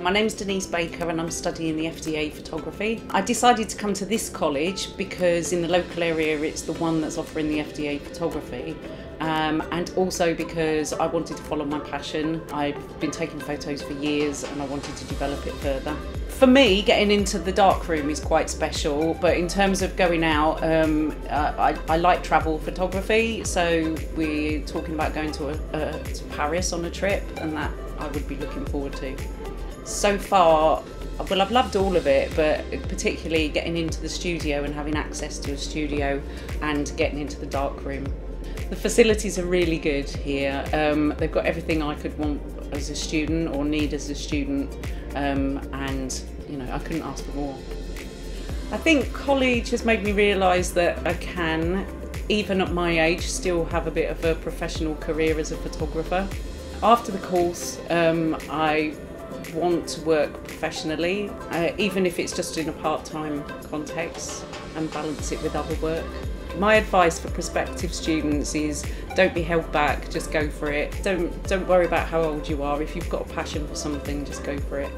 My name's Denise Baker and I'm studying the FDA photography. I decided to come to this college because in the local area it's the one that's offering the FDA photography um, and also because I wanted to follow my passion. I've been taking photos for years and I wanted to develop it further. For me, getting into the darkroom is quite special, but in terms of going out, um, uh, I, I, like travel photography, so we're talking about going to, a, uh, to Paris on a trip, and that I would be looking forward to. So far, well, I've loved all of it, but particularly getting into the studio and having access to a studio and getting into the darkroom. The facilities are really good here. Um, they've got everything I could want as a student or need as a student, um, and you know I couldn't ask for more. I think college has made me realise that I can, even at my age, still have a bit of a professional career as a photographer. After the course, um, I want to work professionally, uh, even if it's just in a part-time context, and balance it with other work. My advice for prospective students is don't be held back, just go for it. Don't, don't worry about how old you are. If you've got a passion for something, just go for it.